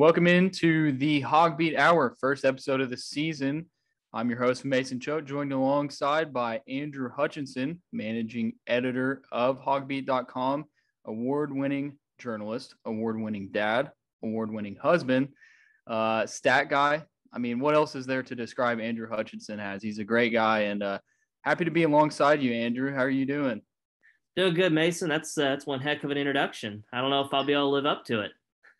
Welcome into the HawgBeat Hour, first episode of the season. I'm your host, Mason Choate, joined alongside by Andrew Hutchinson, managing editor of HawgBeat.com, award winning journalist, award winning dad, award winning husband, uh, stat guy. I mean, what else is there to describe Andrew Hutchinson as? He's a great guy and uh, happy to be alongside you, Andrew. How are you doing? Doing good, Mason. That's uh, that's one heck of an introduction. I don't know if I'll be able to live up to it.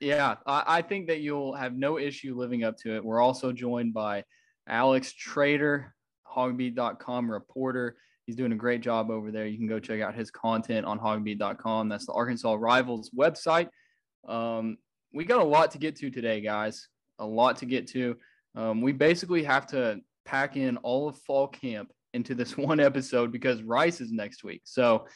Yeah, I, I think that you'll have no issue living up to it. We're also joined by Alex Trader, hawgbeat.com reporter. He's doing a great job over there. You can go check out his content on hawgbeat.com. That's the Arkansas Rivals website. Um, we got a lot to get to today, guys. A lot to get to. Um, we basically have to pack in all of fall camp into this one episode because Rice is next week. So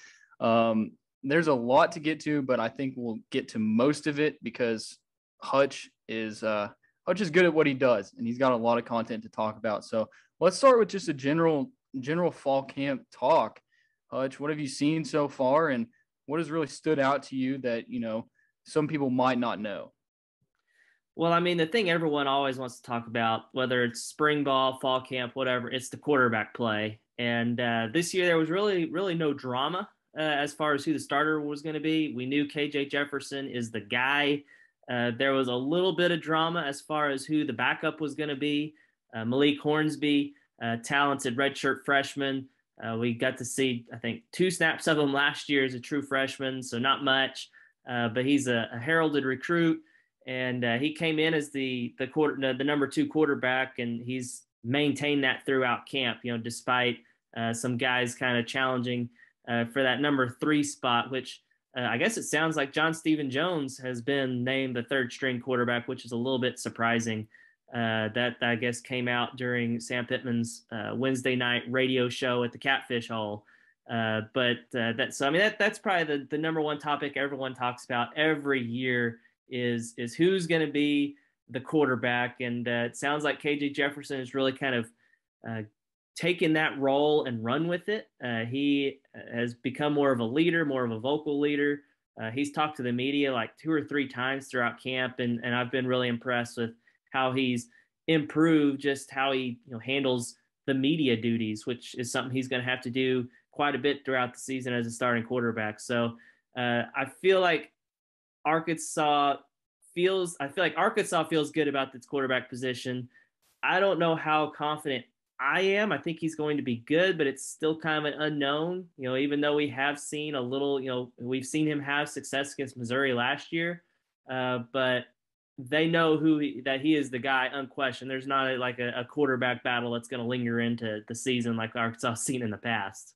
um, there's a lot to get to, but I think we'll get to most of it because Hutch is uh, Hutch is good at what he does, and he's got a lot of content to talk about. So let's start with just a general general fall camp talk. Hutch, what have you seen so far, and what has really stood out to you that you know some people might not know? Well, I mean, the thing everyone always wants to talk about, whether it's spring ball, fall camp, whatever, it's the quarterback play. And uh, this year there was really, really no drama uh, as far as who the starter was going to be. We knew KJ Jefferson is the guy. Uh, there was a little bit of drama as far as who the backup was going to be. Uh, Malik Hornsby, talented redshirt freshman. Uh, we got to see, I think, two snaps of him last year as a true freshman, so not much. Uh, but he's a, a, heralded recruit, and uh, he came in as the the quarter the number two quarterback, and he's maintained that throughout camp. You know, despite some guys kind of challenging uh, for that number three spot, which uh, I guess it sounds like John Stephen Jones has been named the third string quarterback, which is a little bit surprising. Uh, that I guess came out during Sam Pittman's uh, Wednesday night radio show at the Catfish Hole. Uh, but uh, that's so I mean that that's probably the, the number one topic everyone talks about every year is is who's going to be the quarterback, and it sounds like KJ Jefferson is really kind of taken that role and run with it. Uh, he uh, has become more of a leader, more of a vocal leader. Uh, he's talked to the media like two or three times throughout camp, and, and I've been really impressed with how he's improved just how he you know, handles the media duties, which is something he's going to have to do quite a bit throughout the season as a starting quarterback. So uh, I feel like Arkansas feels, I feel like Arkansas feels good about this quarterback position. I don't know how confident I am. I think he's going to be good, but it's still kind of an unknown. You know, even though we have seen a little, you know, we've seen him have success against Missouri last year, uh, but they know who he, that he is the guy, unquestioned. There's not a, like a, a, quarterback battle that's going to linger into the season like Arkansas seen in the past.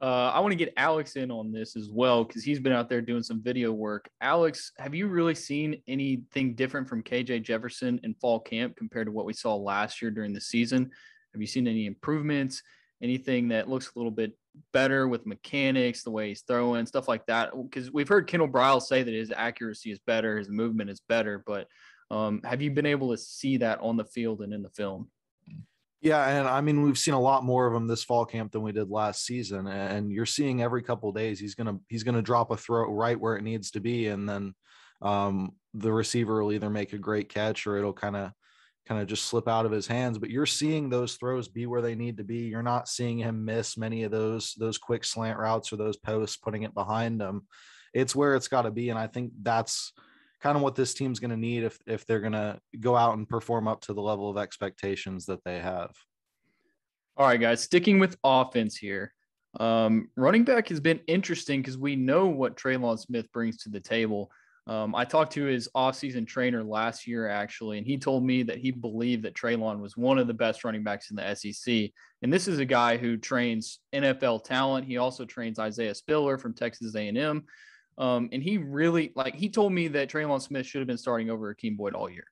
Uh, I want to get Alex in on this as well because he's been out there doing some video work. Alex, have you really seen anything different from KJ Jefferson in fall camp compared to what we saw last year during the season? Have you seen any improvements? Anything that looks a little bit better with mechanics, the way he's throwing, stuff like that? Because we've heard Kendal Briles say that his accuracy is better, his movement is better, but um, have you been able to see that on the field and in the film? Yeah, and I mean we've seen a lot more of him this fall camp than we did last season, and you're seeing every couple days he's gonna he's gonna drop a throw right where it needs to be, and then um, the receiver will either make a great catch or it'll kind of kind of just slip out of his hands but you're seeing those throws be where they need to be. You're not seeing him miss many of those those quick slant routes or those posts putting it behind him. It's where it's got to be and i think that's kind of what this team's going to need if if they're going to go out and perform up to the level of expectations that they have all right guys sticking with offense here um, running back has been interesting because we know what Trelon Smith brings to the table. Um, I talked to his offseason trainer last year, actually, and he told me that he believed that Trelon was one of the best running backs in the SEC. And this is a guy who trains NFL talent. He also trains Isaiah Spiller from Texas A&M. Um, and he really, like, he told me that Trelon Smith should have been starting over Rakeem Boyd all year.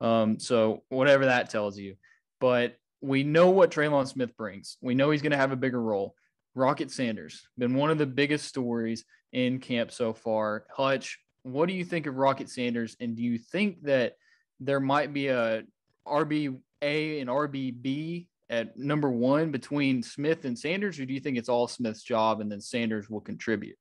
Um, so whatever that tells you. But we know what Trelon Smith brings. We know he's going to have a bigger role. Rocket Sanders, been one of the biggest stories in camp so far. Hutch, what do you think of Rocket Sanders? And do you think that there might be a RBA and RBB at number one between Smith and Sanders, or do you think it's all Smith's job and then Sanders will contribute?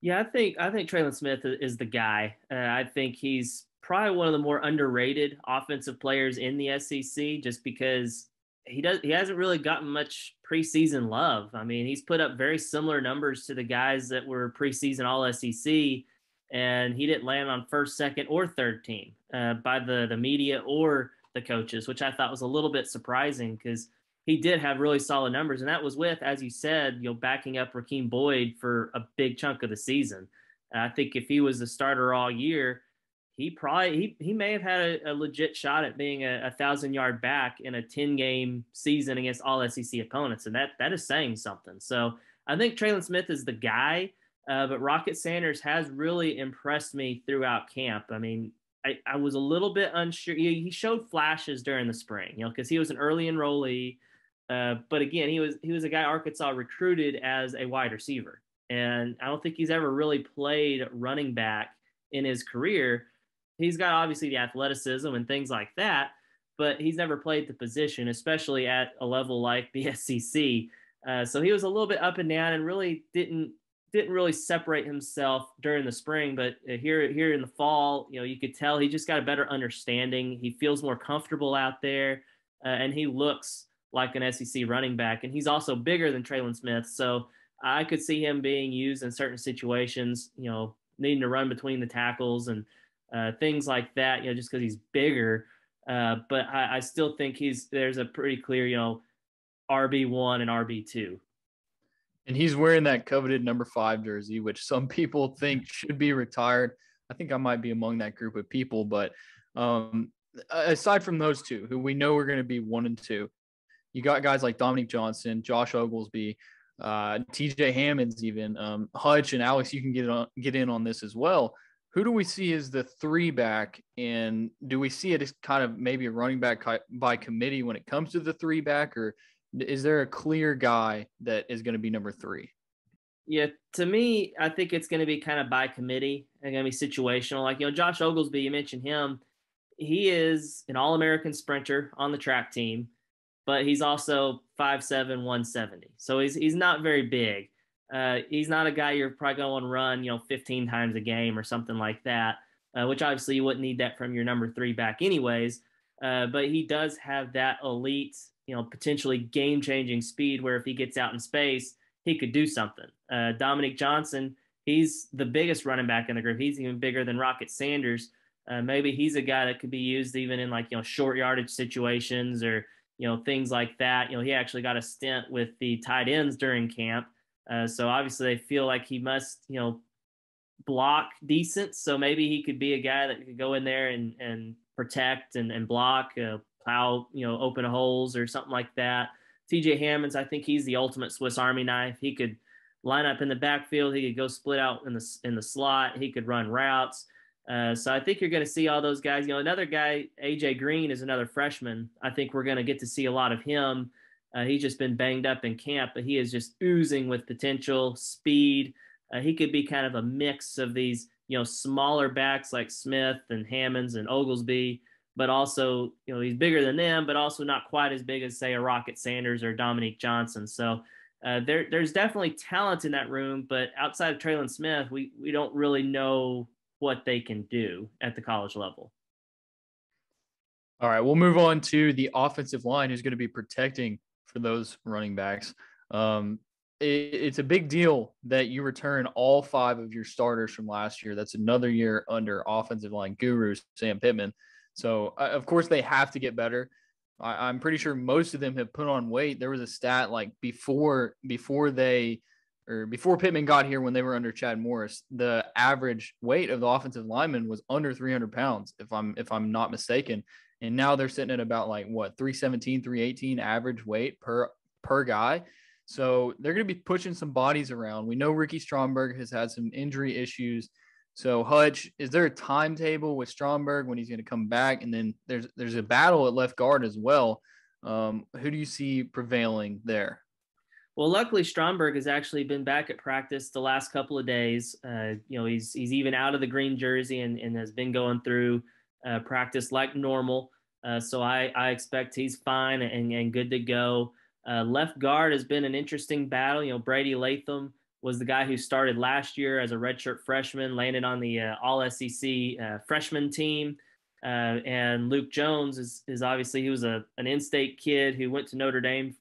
Yeah, I think I think Trelon Smith is the guy. Uh, I think he's probably one of the more underrated offensive players in the SEC, just because he does he hasn't really gotten much preseason love. I mean, he's put up very similar numbers to the guys that were preseason All SEC, and he didn't land on first, second, or third team uh, by the the media or the coaches, which I thought was a little bit surprising because he did have really solid numbers, and that was with, as you said, you know, backing up Rakeem Boyd for a big chunk of the season. I think if he was the starter all year, he probably he, he may have had a, a legit shot at being a, a, thousand yard back in a 10 game season against all SEC opponents. And that that is saying something. So I think Trelon Smith is the guy, uh, but Rocket Sanders has really impressed me throughout camp. I mean, I, I was a little bit unsure. He, he showed flashes during the spring, you know, because he was an early enrollee. Uh, but again, he was he was a guy Arkansas recruited as a wide receiver, and I don't think he's ever really played running back in his career he's got obviously the athleticism and things like that, but he's never played the position, especially at a level like the SEC. Uh, so he was a little bit up and down and really didn't didn't really separate himself during the spring, but uh, here here in the fall, you know, you could tell he just got a better understanding. He feels more comfortable out there, uh, and he looks like an SEC running back. And he's also bigger than Trelon Smith, so I could see him being used in certain situations. You know, needing to run between the tackles and uh, things like that. You know, just because he's bigger. Uh, but I, I, still think he's there's a pretty clear, you know, RB one and RB two. And he's wearing that coveted number five jersey, which some people think should be retired. I think I might be among that group of people. But um, aside from those two, who we know are going to be one and two, you got guys like Dominique Johnson, Josh Oglesby, uh, TJ Hammonds, even um, Hutch and Alex. You can get on get in on this as well. Who do we see as the three back? And do we see it as kind of maybe a running back by committee when it comes to the three back or is there a clear guy that is going to be number three? Yeah to me i think it's going to be kind of by committee and going to be situational. Like you know josh oglesby you mentioned him. He is an all-american sprinter on the track team but he's also 5'7 170 so he's, he's not very big uh, he's not a guy you're probably going to run, you know, 15 times a game or something like that, uh, which obviously you wouldn't need that from your number three back anyways. Uh, but he does have that elite, you know, potentially game changing speed where if he gets out in space, he could do something. Uh, Dominique Johnson, he's the biggest running back in the group. He's even bigger than Rocket Sanders. Uh, maybe he's a guy that could be used even in like, you know, short yardage situations or, you know, things like that. You know, he actually got a stint with the tight ends during camp. Uh, so obviously they feel like he must, you know, block decent. So maybe he could be a guy that could go in there and, and protect and, and block, uh, plow, you know, open holes or something like that. TJ Hammonds, I think he's the ultimate Swiss Army knife. He could line up in the backfield. He could go split out in the in the slot. He could run routes. Uh, so I think you're going to see all those guys. You know, another guy, AJ Green, is another freshman. I think we're going to get to see a lot of him uh, he's just been banged up in camp, but he is just oozing with potential, speed. Uh, he could be kind of a mix of these, you know, smaller backs like Smith and Hammonds and Oglesby, but also, you know, he's bigger than them, but also not quite as big as, say, a Rocket Sanders or Dominique Johnson. So uh, there, there's definitely talent in that room, but outside of Trelon Smith, we, we don't really know what they can do at the college level. All right, we'll move on to the offensive line who's going to be protecting for those running backs. Um, it, it's a big deal that you return all five of your starters from last year. That's another year under offensive line guru Sam Pittman. So, uh, of course, they have to get better. I, I'm pretty sure most of them have put on weight. There was a stat like before before they or before Pittman got here when they were under Chad Morris, the average weight of the offensive lineman was under 300 pounds, if I'm if I'm not mistaken. And now they're sitting at about like what 317 318 average weight per per guy. So they're going to be pushing some bodies around. We know ricky stromberg has had some injury issues. So hutch is there a timetable with stromberg when he's going to come back? And then there's there's a battle at left guard as well. Um, who do you see prevailing there well, luckily Stromberg has actually been back at practice the last couple of days. Uh, you know, he's he's even out of the green jersey and, and has been going through uh, practice like normal. Uh, so I, I expect he's fine and, and good to go. Uh, left guard has been an interesting battle. You know, Brady Latham was the guy who started last year as a redshirt freshman, landed on the uh, All SEC uh, freshman team. And Luke Jones is, is obviously he was a an in-state kid who went to Notre Dame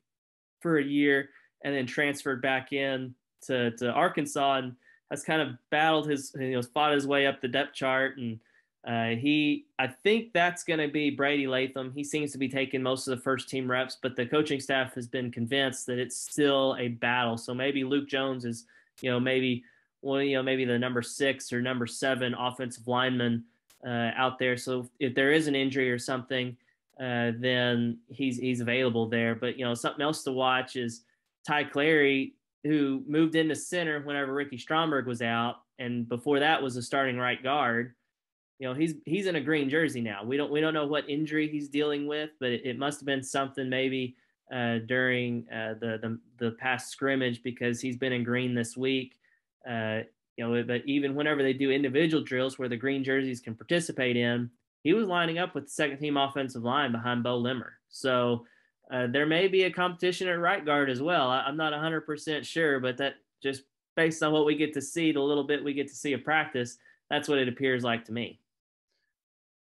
for a year and then transferred back in to, to Arkansas and has kind of battled his you know fought his way up the depth chart and uh, he I think that's going to be Brady Latham. He seems to be taking most of the first team reps, but the coaching staff has been convinced that it's still a battle. So maybe Luke Jones is you know maybe well you know maybe the number six or number seven offensive lineman uh, out there. So if there is an injury or something, uh, then he's he's available there. But you know, something else to watch is Ty Clary, who moved into center whenever Ricky Stromberg was out, and before that was a starting right guard. You know, he's he's in a green jersey now. We don't we don't know what injury he's dealing with, but it, it must have been something maybe uh, during uh, the, the the past scrimmage because he's been in green this week. Uh, you know, but even whenever they do individual drills where the green jerseys can participate in, he was lining up with the second team offensive line behind Beaux Limmer. So uh, there may be a competition at right guard as well. I, am not 100% sure, but that just based on what we get to see, the little bit we get to see of practice, that's what it appears like to me.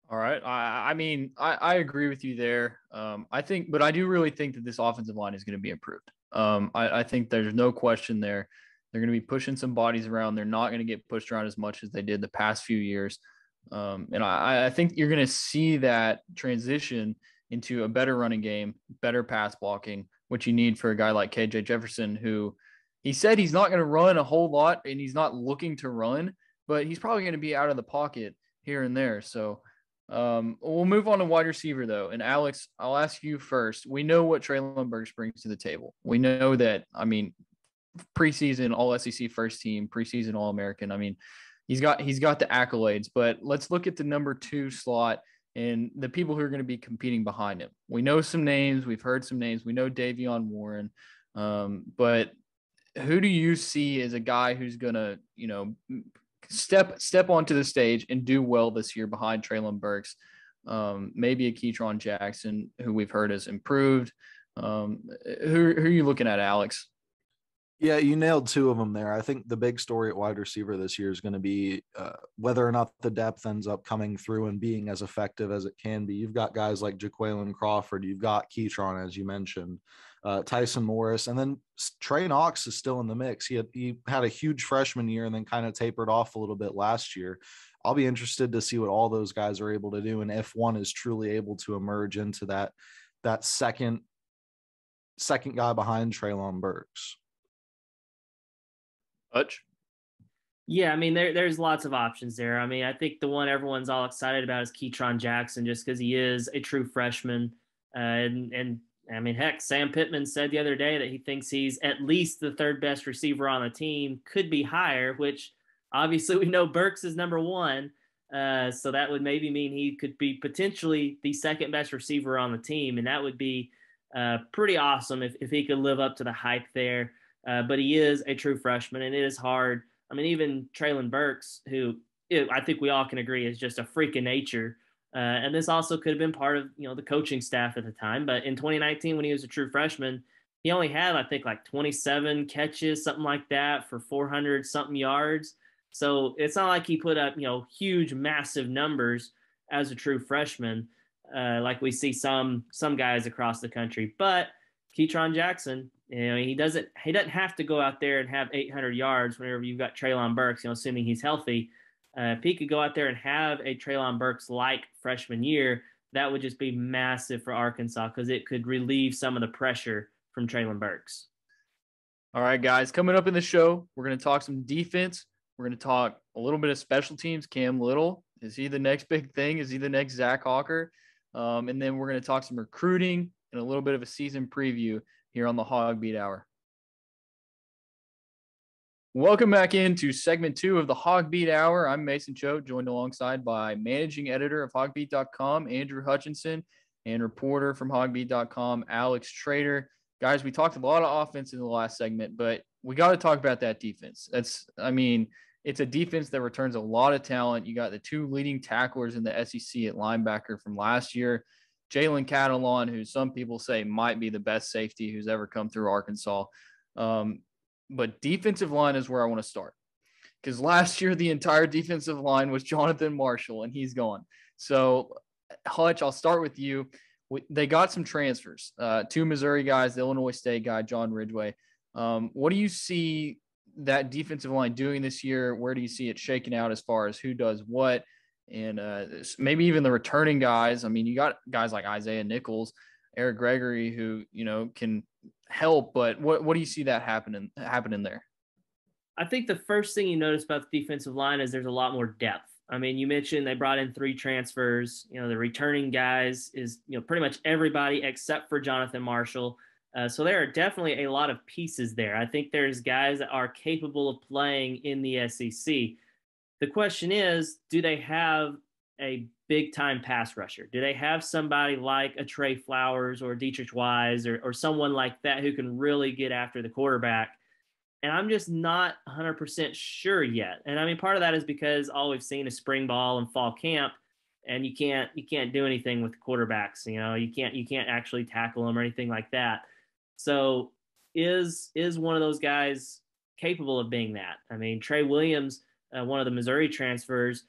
All right. I, I mean, I, I agree with you there. Um, I think, but I do really think that this offensive line is going to be improved. Um, I, I think there's no question there they're going to be pushing some bodies around. They're not going to get pushed around as much as they did the past few years. Um, and I, I think you're going to see that transition into a better running game, better pass blocking, which you need for a guy like KJ Jefferson, who he said he's not going to run a whole lot and he's not looking to run, but he's probably going to be out of the pocket here and there. So um, we'll move on to wide receiver though. And Alex, I'll ask you first. We know what Treylon Burks brings to the table. We know that, I mean, preseason All SEC first team, preseason All American. I mean, he's got he's got the accolades. But let's look at the number two slot and the people who are going to be competing behind him. We know some names. We've heard some names. We know De'Vion Warren, um, but who do you see as a guy who's going to you know step step onto the stage and do well this year behind Treylon Burks? Um, maybe a Ketron Jackson, who we've heard has improved. Um, who, who are you looking at, Alex? Yeah, you nailed two of them there. I think the big story at wide receiver this year is going to be uh, whether or not the depth ends up coming through and being as effective as it can be. You've got guys like Jaquayln Crawford, you've got Ketron, as you mentioned, uh, Tyson Morris, and then Trey Knox is still in the mix. He had he had a huge freshman year and then kind of tapered off a little bit last year. I'll be interested to see what all those guys are able to do and if one is truly able to emerge into that that second second guy behind Treylon Burks. Hutch? Yeah, I mean, there, there's lots of options there. I mean, I think the one everyone's all excited about is Ketron Jackson, just because he is a true freshman. Uh, and, and I mean, heck, Sam Pittman said the other day that he thinks he's at least the third best receiver on the team, could be higher, which obviously we know Burks is number one. Uh, so that would maybe mean he could be potentially the second best receiver on the team. And that would be uh, pretty awesome if, if he could live up to the hype there. Uh, but he is a true freshman, and it is hard. I mean, even Treylon Burks, who I think we all can agree is just a freak of nature. Uh, and this also could have been part of you know the coaching staff at the time. But in 2019, when he was a true freshman, he only had I think like 27 catches, something like that, for 400 something yards. So it's not like he put up you know huge, massive numbers as a true freshman, uh, like we see some some guys across the country. But Ketron Jackson, you know, he doesn't he doesn't have to go out there and have 800 yards whenever you've got Treylon Burks. You know, assuming he's healthy. Uh, if he could go out there and have a Treylon Burks like freshman year, that would just be massive for Arkansas because it could relieve some of the pressure from Treylon Burks. All right, guys, coming up in the show, we're going to talk some defense. We're going to talk a little bit of special teams. Cam Little is he the next big thing? Is he the next Zach Hocker? Um, and then we're going to talk some recruiting and a little bit of a season preview here on the HawgBeat Hour. Welcome back into segment two of the HawgBeat Hour. I'm Mason Choate, joined alongside by managing editor of hawgbeat.com, Andrew Hutchinson, and reporter from hawgbeat.com, Alex Trader. Guys, we talked a lot of offense in the last segment, but we got to talk about that defense. That's, I mean, it's a defense that returns a lot of talent. You got the two leading tacklers in the SEC at linebacker from last year. Jalen Catalon, who some people say might be the best safety who's ever come through Arkansas. Um, but defensive line is where I want to start because last year the entire defensive line was Jonathan Marshall and he's gone. So, Hutch, I'll start with you. They got some transfers, uh, two Missouri guys, the Illinois State guy, John Ridgeway. Um, what do you see that defensive line doing this year? Where do you see it shaking out as far as who does what? And uh, maybe even the returning guys. I mean, you got guys like Isaiah Nichols, Eric Gregory, who you know can help. But what what do you see that happening happening there? I think the first thing you notice about the defensive line is there's a lot more depth. I mean, you mentioned they brought in three transfers. You know, the returning guys is you know pretty much everybody except for Jonathan Marshall. Uh, so there are definitely a lot of pieces there. I think there's guys that are capable of playing in the SEC. The question is, do they have a big time pass rusher? Do they have somebody like a Trey Flowers or Deatrich Wise or, or someone like that who can really get after the quarterback? And I'm just not 100% sure yet. And I mean, part of that is because all we've seen is spring ball and fall camp, and you can't you can't do anything with quarterbacks. You know, you can't you can't actually tackle them or anything like that. So is is one of those guys capable of being that? I mean, Trey Williams, uh, one of the Missouri transfers,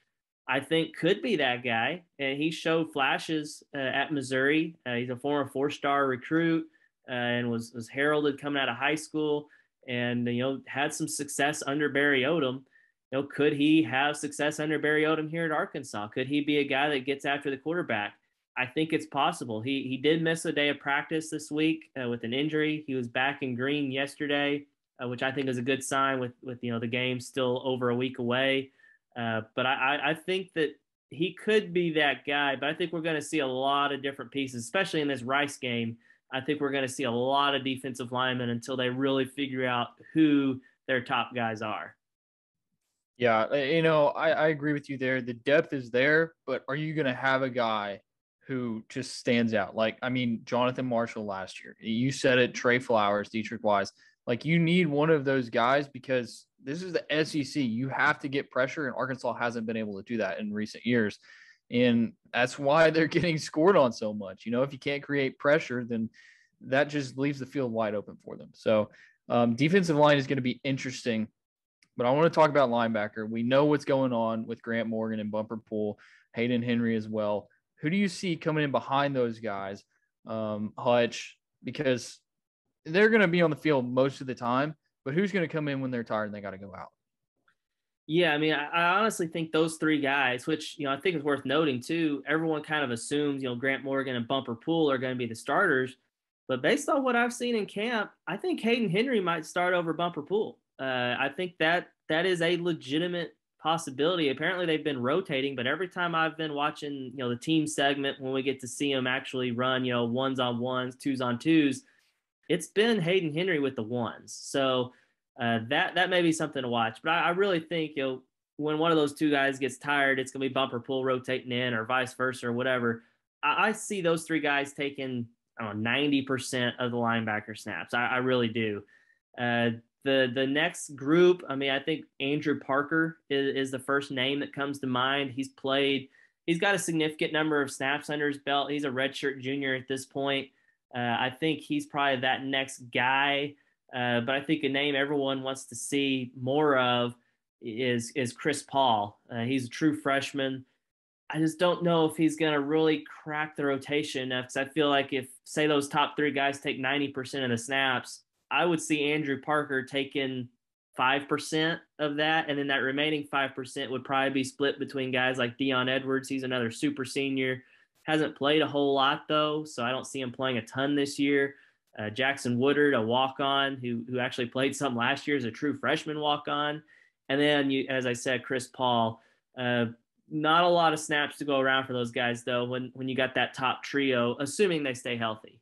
I think could be that guy. And he showed flashes uh, at Missouri. Uh, he's a former four-star recruit uh, and was was heralded coming out of high school, and you know had some success under Barry Odom. You know, could he have success under Barry Odom here at Arkansas? Could he be a guy that gets after the quarterback? I think it's possible. He he did miss a day of practice this week uh, with an injury. He was back in green yesterday, uh, which I think is a good sign with with you know the game still over a week away. Uh, but I, I think that he could be that guy. But I think we're going to see a lot of different pieces, especially in this Rice game. I think we're going to see a lot of defensive linemen until they really figure out who their top guys are. Yeah, you know, I, I agree with you there. The depth is there, but are you going to have a guy who just stands out? Like, I mean, Jonathan Marshall last year. You said it, Trey Flowers, Deatrich Wise. Like, you need one of those guys because this is the SEC. You have to get pressure, and Arkansas hasn't been able to do that in recent years. And that's why they're getting scored on so much. You know, if you can't create pressure, then that just leaves the field wide open for them. So, um, defensive line is going to be interesting. But I want to talk about linebacker. We know what's going on with Grant Morgan and Bumper Pool, Hayden Henry as well. Who do you see coming in behind those guys, um, Hutch? Because they're going to be on the field most of the time. But who's going to come in when they're tired and they got to go out? Yeah, I mean, I, I, honestly think those three guys, which you know, I think is worth noting too. Everyone kind of assumes you know Grant Morgan and Bumper Pool are going to be the starters, but based on what I've seen in camp, I think Hayden Henry might start over Bumper Pool. Uh, I think that that is a legitimate possibility. Apparently, they've been rotating, but every time I've been watching, you know, the team segment when we get to see them actually run, you know, ones on ones, twos on twos, it's been Hayden Henry with the ones. So uh, that that may be something to watch. But I, I, really think you know when one of those two guys gets tired, it's gonna be bumper pool rotating in or vice versa or whatever. I, I see those three guys taking I don't ninety percent of the linebacker snaps. I, I really do. Uh, the the next group, I mean, I think Andrew Parker is, is the first name that comes to mind. He's played. He's got a significant number of snaps under his belt. He's a redshirt junior at this point. Uh, I think he's probably that next guy. Uh, but I think a name everyone wants to see more of is is Chris Paul. Uh, he's a true freshman. I just don't know if he's going to really crack the rotation because I feel like if say those top three guys take 90% of the snaps, I would see Andrew Parker taking 5% of that. And then that remaining 5% would probably be split between guys like Dion Edwards. He's another super senior. Hasn't played a whole lot though, so I don't see him playing a ton this year. Uh, Jackson Woodard, a walk-on who who actually played some last year as a true freshman walk-on, and then you, as I said, Chris Paul. Uh, not a lot of snaps to go around for those guys though. When when you got that top trio, assuming they stay healthy.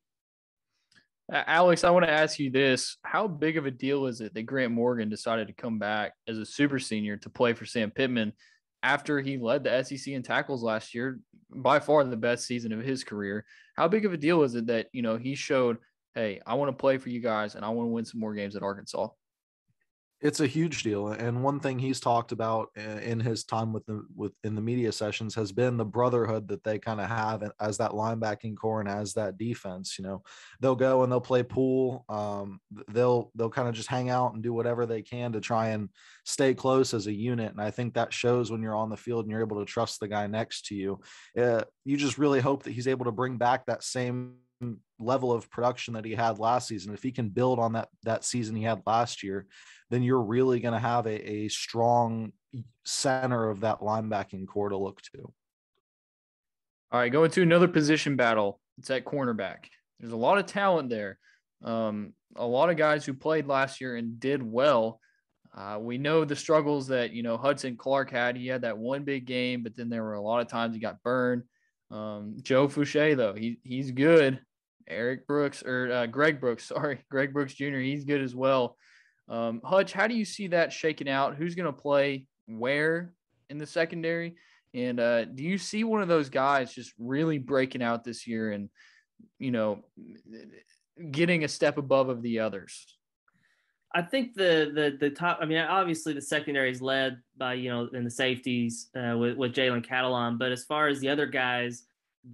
Alex, I want to ask you this: How big of a deal is it that Grant Morgan decided to come back as a super senior to play for Sam Pittman? After he led the SEC in tackles last year, by far the best season of his career. How big of a deal is it that, you know, he showed, hey, I want to play for you guys and I want to win some more games at Arkansas? It's a huge deal, and one thing he's talked about in his time with the with in the media sessions has been the brotherhood that they kind of have as that linebacking core and as that defense. You know, they'll go and they'll play pool. Um, they'll they'll kind of just hang out and do whatever they can to try and stay close as a unit. And I think that shows when you're on the field and you're able to trust the guy next to you. Uh, you just really hope that he's able to bring back that same level of production that he had last season. If he can build on that that season he had last year then you're really going to have a, a strong center of that linebacking core to look to. All right, going to another position battle. It's at cornerback. There's a lot of talent there. Um, a lot of guys who played last year and did well. Uh, we know the struggles that you know Hudson Clark had. He had that one big game, but then there were a lot of times he got burned. Um, Joe Foucha though, he he's good. Eric Brooks or uh, Greg Brooks, sorry, Greg Brooks Jr. He's good as well. Um, Hutch, how do you see that shaking out? Who's going to play where in the secondary? And uh, do you see one of those guys just really breaking out this year and, you know, getting a step above of the others? I think the the the top. I mean, obviously the secondary is led by you know in the safeties uh, with with Jalen Catalon, but as far as the other guys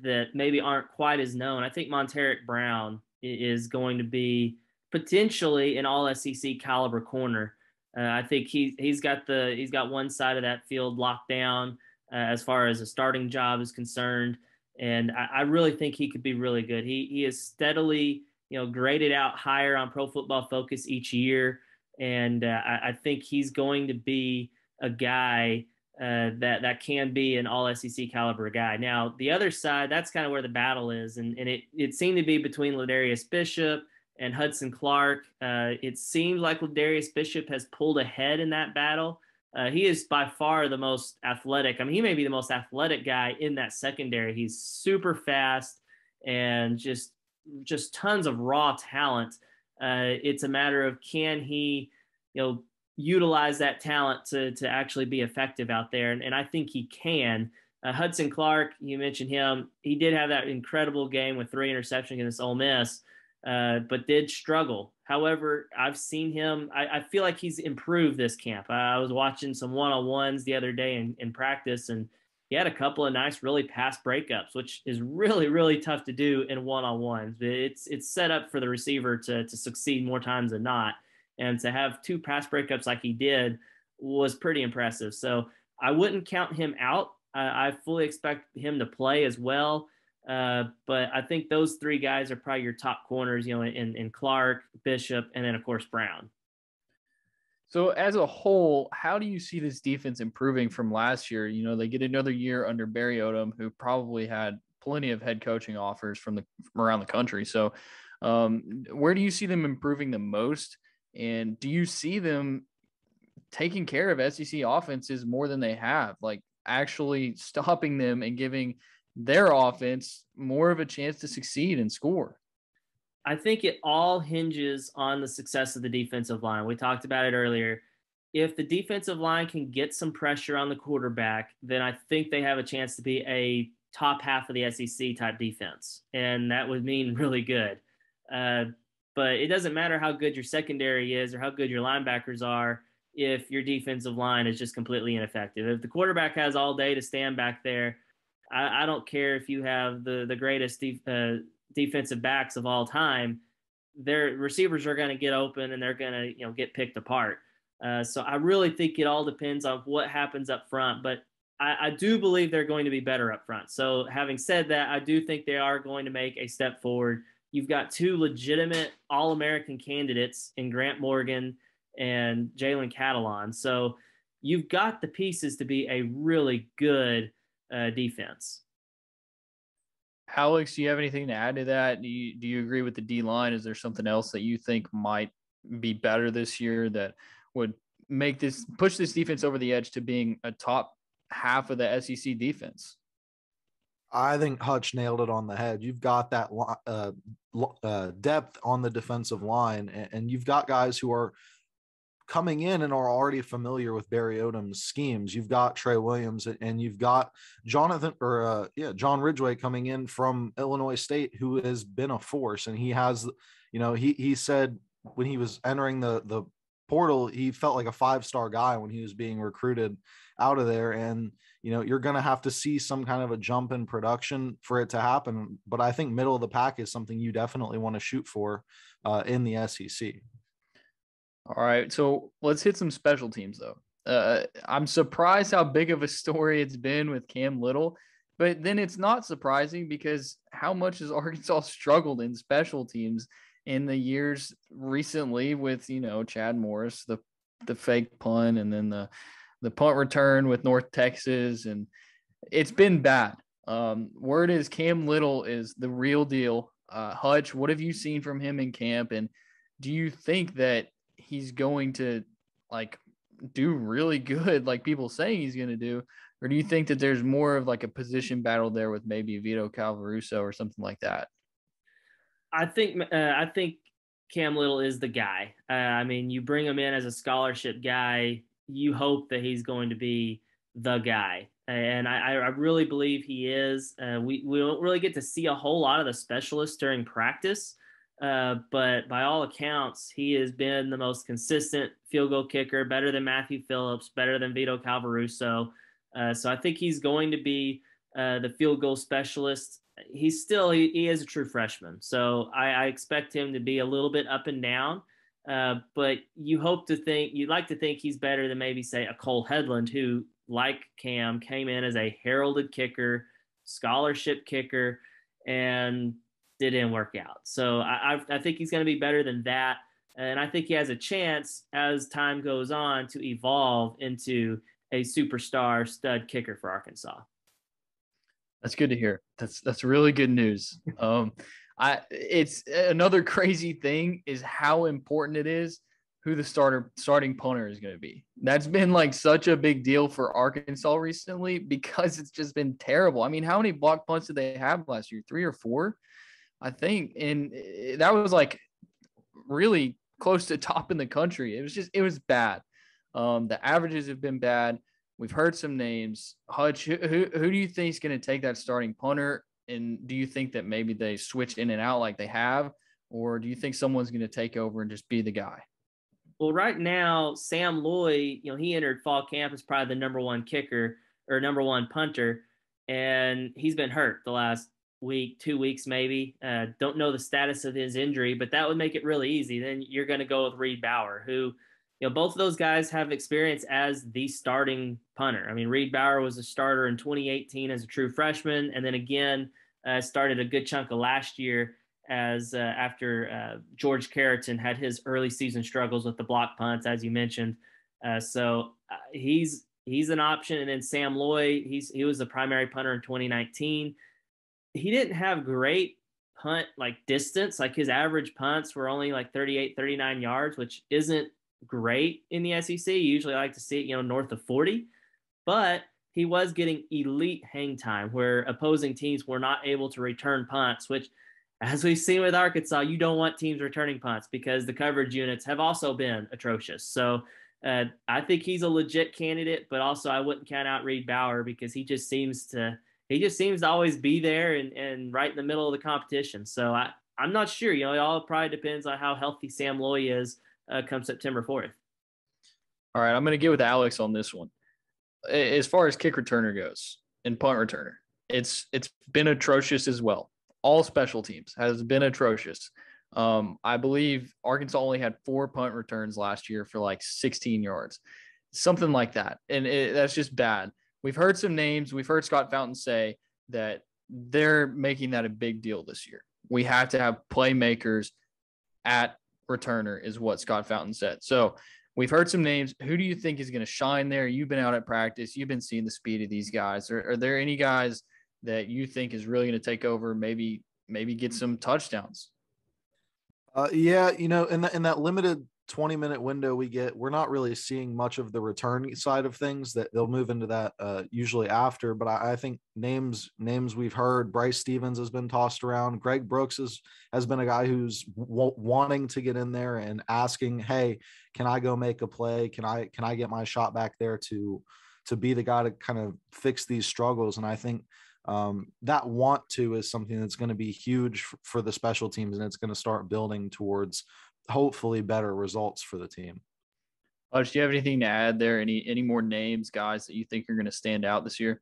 that maybe aren't quite as known, I think Montaric Brown is going to be potentially an all SEC caliber corner. Uh, I think he he's got the he's got one side of that field locked down uh, as far as a starting job is concerned, and I, I, really think he could be really good. He he is steadily you know graded out higher on Pro Football Focus each year, and uh, I, I, think he's going to be a guy. Uh, that that can be an all SEC caliber guy. Now the other side, that's kind of where the battle is, and and it it seemed to be between LaDarrius Bishop and Hudson Clark. Uh, it seems like Darius Bishop has pulled ahead in that battle. Uh, he is by far the most athletic. I mean, he may be the most athletic guy in that secondary. He's super fast and just just tons of raw talent. Uh, it's a matter of can he, you know, utilize that talent to to actually be effective out there, and, and I think he can. Uh, Hudson Clark, you mentioned him. He did have that incredible game with three interceptions against Ole Miss uh, but did struggle. However, I've seen him. I, I, feel like he's improved this camp. I was watching some one on ones the other day in, in practice, and he had a couple of nice, really pass breakups, which is really, really tough to do in one on ones. It's it's set up for the receiver to to succeed more times than not, and to have two pass breakups like he did was pretty impressive. So I wouldn't count him out. I, I fully expect him to play as well. Uh, but I think those three guys are probably your top corners, you know, in, in Clark, Bishop, and then of course Brown. So as a whole, how do you see this defense improving from last year? You know, they get another year under Barry Odom, who probably had plenty of head coaching offers from the from around the country. So, um, where do you see them improving the most? And do you see them taking care of SEC offenses more than they have, like actually stopping them and giving their offense more of a chance to succeed and score. I think it all hinges on the success of the defensive line. We talked about it earlier. If the defensive line can get some pressure on the quarterback, then I think they have a chance to be a top half of the SEC type defense. And that would mean really good. Uh, but it doesn't matter how good your secondary is or how good your linebackers are if your defensive line is just completely ineffective. If the quarterback has all day to stand back there I, I don't care if you have the the greatest def, uh, defensive backs of all time. Their receivers are going to get open and they're going to you know get picked apart. Uh, so I really think it all depends on what happens up front. But I, I, do believe they're going to be better up front. So having said that, I do think they are going to make a step forward. You've got two legitimate All-American candidates in Grant Morgan and Jalen Catalon. So you've got the pieces to be a really good uh, defense. Alex, do you have anything to add to that? Do you, do you agree with the D line? Is there something else that you think might be better this year that would make this push this defense over the edge to being a top half of the SEC defense? I think Hutch nailed it on the head. You've got that uh, uh, depth on the defensive line, and, and you've got guys who are coming in and are already familiar with Barry Odom's schemes. You've got Trey Williams and you've got Jonathan or uh, yeah, John Ridgeway coming in from Illinois State, who has been a force. And he has, you know, he he said when he was entering the the portal, he felt like a five star guy when he was being recruited out of there. And, you know, you're going to have to see some kind of a jump in production for it to happen. But I think middle of the pack is something you definitely want to shoot for uh, in the SEC. All right. So let's hit some special teams, though. Uh, I'm surprised how big of a story it's been with Cam Little, but then it's not surprising because how much has Arkansas struggled in special teams in the years recently with you know Chad Morris, the the fake punt, and then the the punt return with North Texas, and it's been bad. Um, word is Cam Little is the real deal. Uh, Hutch, what have you seen from him in camp, and do you think that he's going to like do really good, like people saying he's going to do, or do you think that there's more of like a position battle there with maybe Vito Calvaruso or something like that? I think uh, I think Cam Little is the guy. Uh, I mean, you bring him in as a scholarship guy, you hope that he's going to be the guy, and I, I really believe he is. Uh, we we don't really get to see a whole lot of the specialists during practice, uh, but by all accounts, he has been the most consistent field goal kicker, better than Matthew Phillips, better than Vito Calvaruso. Uh, so I think he's going to be uh, the field goal specialist he's still he, he is a true freshman, so I, I, expect him to be a little bit up and down. Uh, but you hope to think you'd like to think he's better than maybe say a Cole Hedlund, who like Cam came in as a heralded kicker, scholarship kicker, and didn't work out. So I, I, I think he's going to be better than that, and I think he has a chance as time goes on to evolve into a superstar stud kicker for Arkansas. That's good to hear. That's that's really good news. Um, I it's another crazy thing is how important it is who the starter starting punter is going to be. That's been like such a big deal for Arkansas recently because it's just been terrible. I mean, how many block punts did they have last year? Three or four, I think, and that was like really close to top in the country. It was just it was bad. Um, the averages have been bad. We've heard some names. Hutch, who, who, who do you think is going to take that starting punter? And do you think that maybe they switch in and out like they have? Or do you think someone's going to take over and just be the guy? Well, right now, Sam Loy, you know, he entered fall camp as probably the number one kicker or number one punter, and he's been hurt the last week, two weeks maybe. Uh, don't know the status of his injury, but that would make it really easy. Then you're going to go with Reid Bauer, who – you know, both of those guys have experience as the starting punter. I mean, Reid Bauer was a starter in 2018 as a true freshman, and then again uh, started a good chunk of last year as uh, after uh, George Caratan had his early season struggles with the block punts, as you mentioned. Uh, so uh, he's he's an option, and then Sam Loy, he's he was the primary punter in 2019. He didn't have great punt like distance like his average punts were only like 38 39 yards which isn't great in the SEC. You usually like to see it, you know, north of 40, but he was getting elite hang time where opposing teams were not able to return punts, which, as we've seen with Arkansas, you don't want teams returning punts because the coverage units have also been atrocious. So uh, I think he's a legit candidate, but also I wouldn't count out Reid Bauer because he just seems to he just seems to always be there and, and right in the middle of the competition. So I, I'm not sure. You know, it all probably depends on how healthy Sam Loy is uh, come September 4th. All right, I'm going to get with Alex on this one. As far as kick returner goes and punt returner, it's it's been atrocious as well. All special teams has been atrocious. Um, I believe Arkansas only had four punt returns last year for like 16 yards, something like that, and it, that's just bad. We've heard some names. We've heard Scott Fountain say that they're making that a big deal this year. We have to have playmakers at returner, is what Scott Fountain said. So we've heard some names. Who do you think is going to shine there? You've been out at practice, you've been seeing the speed of these guys. Are, are there any guys that you think is really going to take over, maybe, maybe get some touchdowns? Uh, yeah, you know, in, the, in that limited 20 minute window we get we're not really seeing much of the return side of things that they'll move into that uh, usually after but I, I, think names names we've heard bryce stephens has been tossed around greg brooks is, has been a guy who's w- wanting to get in there and asking hey can i go make a play? Can i can i get my shot back there to to be the guy to kind of fix these struggles? And i think um, that want to is something that's going to be huge for, for the special teams and it's going to start building towards hopefully better results for the team. Hutch, do you have anything to add there? Any any more names, guys, that you think are going to stand out this year?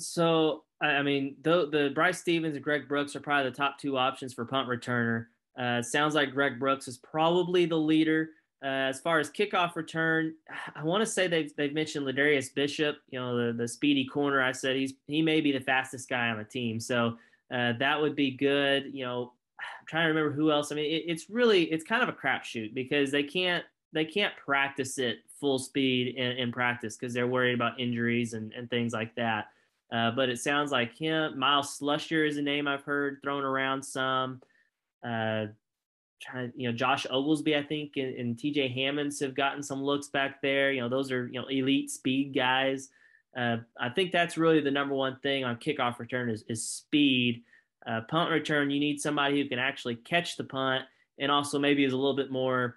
So, I mean, the, the Bryce Stephens and Greg Brooks are probably the top two options for punt returner. Uh, sounds like Greg Brooks is probably the leader. Uh, as far as kickoff return, I want to say they've they've mentioned LaDarrius Bishop, you know, the, the speedy corner. I said he's he may be the fastest guy on the team, so uh, that would be good. You know, I'm trying to remember who else. I mean, it, it's really it's kind of a crapshoot because they can't they can't practice it full speed in, in practice because they're worried about injuries and, and things like that. Uh, but it sounds like him. Myles Slusher is a name I've heard thrown around some. Uh, trying you know, Josh Oglesby, I think, and, and TJ Hammonds have gotten some looks back there. You know, those are, you know, elite speed guys. Uh, I think that's really the number one thing on kickoff return is, is speed. Uh, punt return, you need somebody who can actually catch the punt and also maybe is a little bit more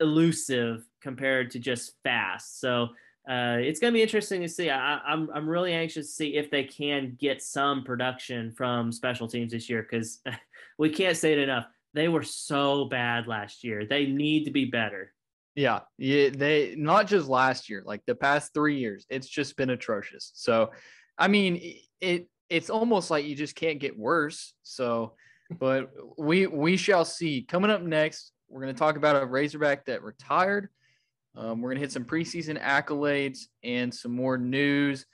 elusive compared to just fast. So uh, it's going to be interesting to see. I, I'm I'm really anxious to see if they can get some production from special teams this year because we can't say it enough. They were so bad last year. They need to be better. Yeah, yeah, they not just last year, like the past three years, it's just been atrocious. So, I mean, it it's almost like you just can't get worse. So, but we we shall see. Coming up next, we're going to talk about a Razorback that retired. Um, we're going to hit some preseason accolades and some more news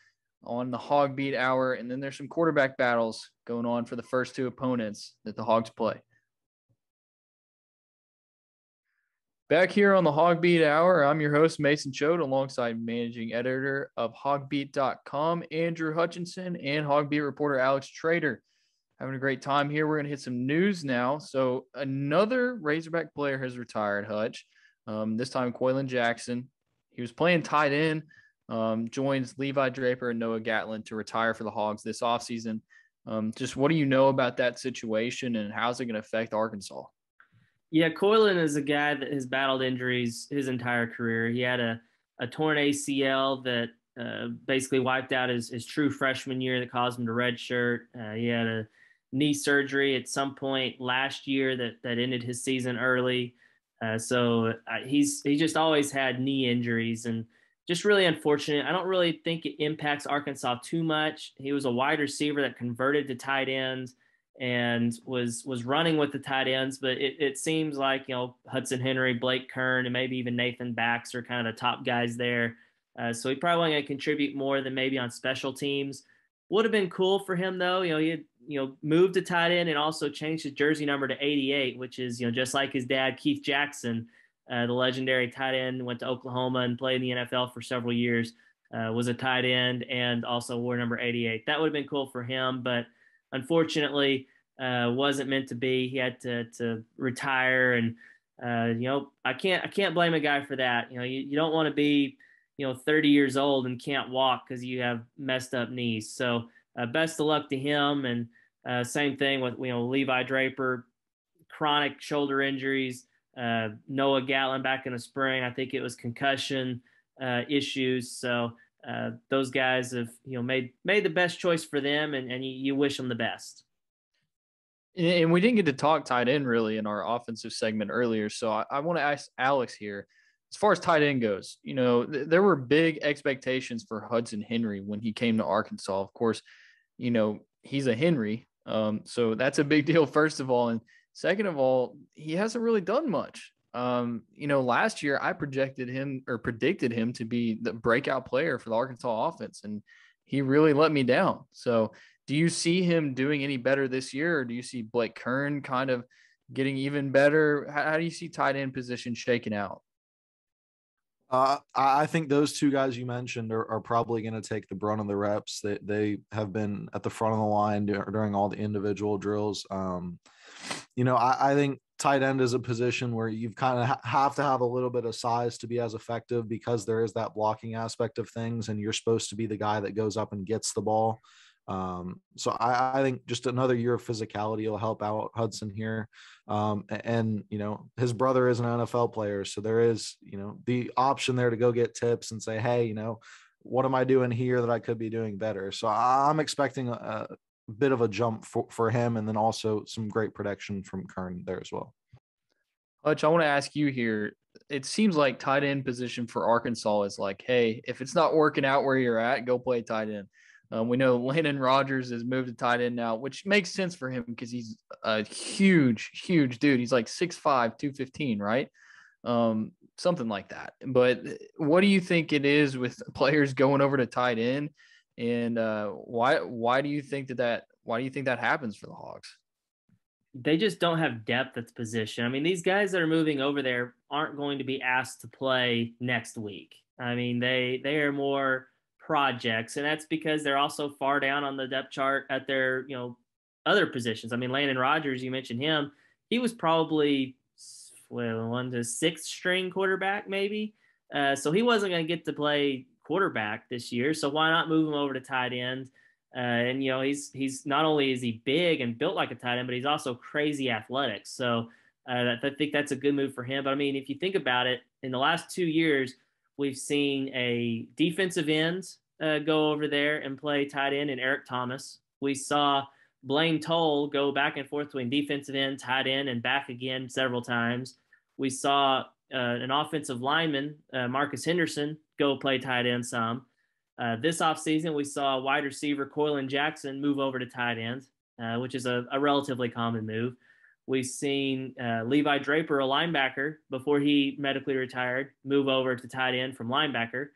on the HawgBeat Hour. And then there's some quarterback battles going on for the first two opponents that the Hogs play. Back here on the HawgBeat Hour, I'm your host, Mason Choate, alongside managing editor of hawgbeat.com, Andrew Hutchinson, and HawgBeat reporter Alex Trader having a great time here. We're going to hit some news now. So another Razorback player has retired, Hutch. Um, this time, Koilan Jackson. He was playing tight end, um, joins Levi Draper and Noah Gatlin to retire for the Hogs this offseason. Um, just what do you know about that situation and how's it going to affect Arkansas? Yeah, Koilan is a guy that has battled injuries his entire career. He had a, a torn ACL that uh, basically wiped out his, his true freshman year that caused him to redshirt. Uh, he had a knee surgery at some point last year that that ended his season early. Uh, so uh, he's he just always had knee injuries and just really unfortunate. I don't really think it impacts Arkansas too much. He was a wide receiver that converted to tight ends and was was running with the tight ends, but it, it seems like you know Hudson Henry, Blake Kern, and maybe even Nathan Bax are kind of the top guys there. Uh, so he probably going to contribute more than maybe on special teams. Would have been cool for him though. You know, he had you know moved to tight end and also changed his jersey number to 88, which is you know just like his dad Keith Jackson, uh, the legendary tight end, went to Oklahoma and played in the NFL for several years. Uh, was a tight end and also wore number 88. That would have been cool for him, but unfortunately, uh, wasn't meant to be. He had to to retire, and uh, you know I can't I can't blame a guy for that. You know you, you don't want to be you know 30 years old and can't walk because you have messed up knees. So uh, best of luck to him. And uh, same thing with you know Levi Draper, chronic shoulder injuries. Uh, Noah Gatlin back in the spring, I think it was concussion uh, issues. So uh, those guys have you know made made the best choice for them, and, and you, you wish them the best. And we didn't get to talk tight end really in our offensive segment earlier. So I, I want to ask Alex here as far as tight end goes, you know, th- there were big expectations for Hudson Henry when he came to Arkansas. Of course, you know, he's a Henry. Um, so that's a big deal, first of all. And second of all, he hasn't really done much. Um, you know, last year I projected him or predicted him to be the breakout player for the Arkansas offense, and he really let me down. So, do you see him doing any better this year, or do you see Blake Kern kind of getting even better? How, how do you see tight end position shaking out? Uh, I think those two guys you mentioned are, are probably going to take the brunt of the reps. They they have been at the front of the line during all the individual drills. Um, you know, I, I, think tight end is a position where you've kind of ha- have to have a little bit of size to be as effective because there is that blocking aspect of things, and you're supposed to be the guy that goes up and gets the ball. Um, so I, I, think just another year of physicality will help out Hudson here. Um, and you know, his brother is an NFL player, so there is, you know, the option there to go get tips and say, hey, you know, what am I doing here that I could be doing better? So I'm expecting a, a bit of a jump for, for him and then also some great production from Kern there as well. Hutch, I want to ask you here. It seems like tight end position for Arkansas is like, hey, if it's not working out where you're at, go play tight end. Um, we know Landon Rogers has moved to tight end now, which makes sense for him because he's a huge, huge dude. He's like 6'5, 215, right? Um, something like that. But what do you think it is with players going over to tight end? And uh, why why do you think that, that why do you think that happens for the Hogs? They just don't have depth at the position. I mean, these guys that are moving over there aren't going to be asked to play next week. I mean, they they are more projects, and that's because they're also far down on the depth chart at their you know other positions. I mean, Landon Rogers, you mentioned him. He was probably well, one to sixth string quarterback, maybe. Uh, so he wasn't going to get to play quarterback this year. So why not move him over to tight end? Uh, and you know he's he's not only is he big and built like a tight end, but he's also crazy athletic. So uh, I think that's a good move for him. But I mean, if you think about it, in the last two years, we've seen a defensive end uh, go over there and play tight end in Eric Thomas. We saw Blaine Toll go back and forth between defensive end, tight end, and back again several times. We saw uh, an offensive lineman, uh, Marcus Henderson, go play tight end some. Uh, this offseason, we saw wide receiver Koilan Jackson move over to tight end, uh, which is a, a, relatively common move. We've seen uh, Levi Draper, a linebacker, before he medically retired, move over to tight end from linebacker.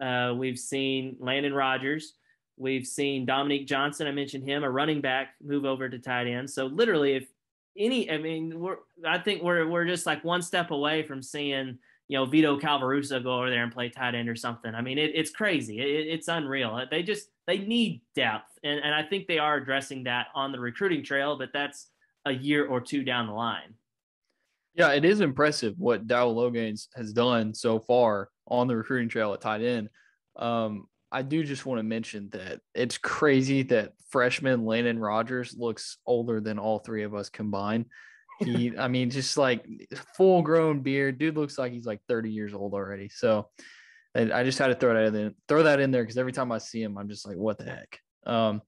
Uh, we've seen Landon Rogers. We've seen Dominique Johnson. I mentioned him, a running back, move over to tight end. So literally, if any, I mean, we're I think we're we're just like one step away from seeing you know Vito Calvaruso go over there and play tight end or something. I mean, it, it's crazy. It, it's unreal. They just they need depth, and and I think they are addressing that on the recruiting trail, but that's a year or two down the line. Yeah, it is impressive what Dow Loggains has done so far on the recruiting trail at tight end. Um, I do just want to mention that it's crazy that freshman Landon Rogers looks older than all three of us combined. He, I mean, just like full grown beard, dude looks like he's like 30 years old already. So I just had to throw that in, throw that in there because every time I see him, I'm just like, what the heck? Um,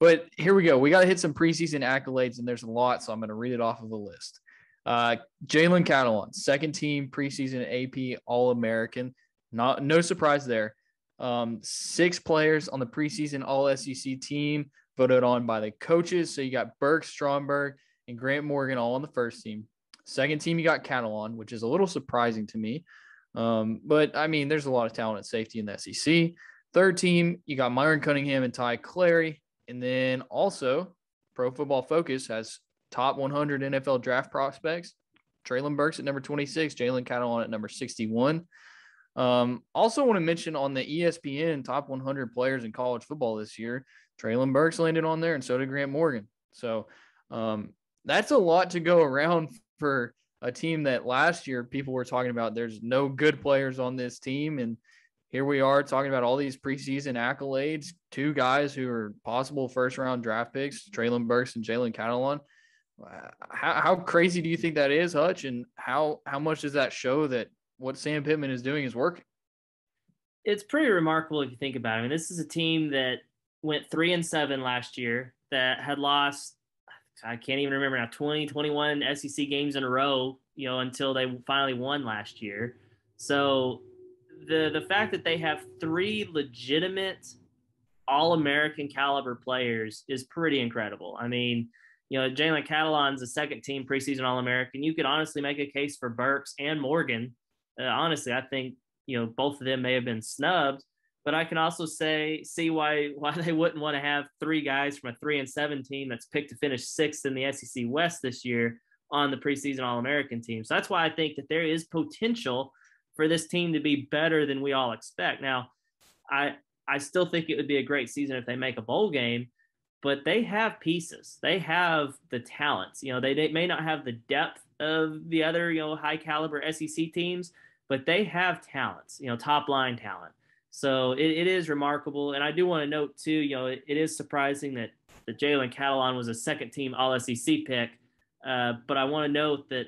but here we go. We got to hit some preseason accolades, and there's a lot, so I'm going to read it off of the list. Uh, Jalen Catalon, second team preseason AP All American. Not no surprise there. Um, six players on the preseason All SEC team voted on by the coaches. So you got Burke, Stromberg, and Grant Morgan all on the first team. Second team, you got Catalon, which is a little surprising to me. Um, but I mean, there's a lot of talent at safety in the SEC. Third team, you got Myron Cunningham and Ty Clary. And then also, Pro Football Focus has top 100 NFL draft prospects. Treylon Burks at number 26, Jalen Catalon at number 61. Um, also want to mention on the ESPN top 100 players in college football this year, Treylon Burks landed on there, and so did Grant Morgan. So um, that's a lot to go around for a team that last year people were talking about. There's no good players on this team, and here we are talking about all these preseason accolades. Two guys who are possible first round draft picks, Treylon Burks and Jalen Catalon. How, how crazy do you think that is, Hutch? And how how much does that show that what Sam Pittman is doing is working. It's pretty remarkable if you think about it. I mean, this is a team that went three and seven last year that had lost, I can't even remember now, 20, 21 SEC games in a row, you know, until they finally won last year. So the the fact that they have three legitimate all American caliber players is pretty incredible. I mean, you know, Jalen Catalon's a second team preseason All American. You could honestly make a case for Burks and Morgan uh, honestly, I think you know both of them may have been snubbed, but I can also say see why why they wouldn't want to have three guys from a three and seven team that's picked to finish sixth in the SEC West this year on the preseason All American team. So that's why I think that there is potential for this team to be better than we all expect. Now, I I still think it would be a great season if they make a bowl game, but they have pieces. They have the talents. You know, they, they may not have the depth of the other, you know, high caliber SEC teams, but they have talents, you know, top line talent. So it, it is remarkable. And I do want to note too, you know, it, it is surprising that the Jalen Catalon was a second team all SEC pick. Uh, but I want to note that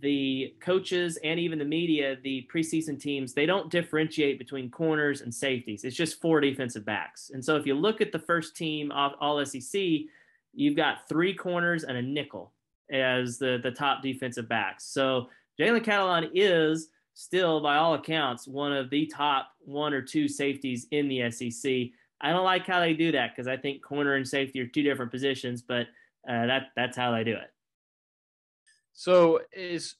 the coaches and even the media, the preseason teams, they don't differentiate between corners and safeties. It's just four defensive backs. And so if you look at the first team all SEC, you've got three corners and a nickel. As the the top defensive backs. So Jalen Catalon is still, by all accounts, one of the top one or two safeties in the SEC. I don't like how they do that because I think corner and safety are two different positions, but uh, that that's how they do it. So is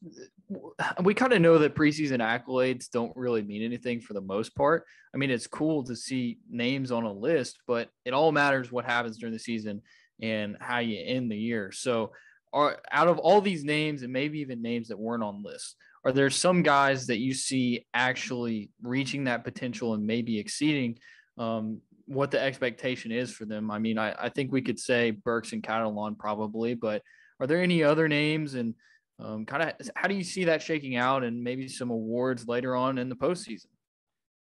we kind of know that preseason accolades don't really mean anything for the most part. I mean, it's cool to see names on a list, but it all matters what happens during the season and how you end the year. So, are out of all these names and maybe even names that weren't on lists, are there some guys that you see actually reaching that potential and maybe exceeding um, what the expectation is for them? I mean, I, I think we could say Burks and Catalon probably, but are there any other names and um, kind of how do you see that shaking out and maybe some awards later on in the postseason?